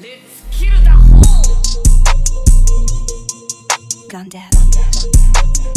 Let's kill the whole. Gundam. dead.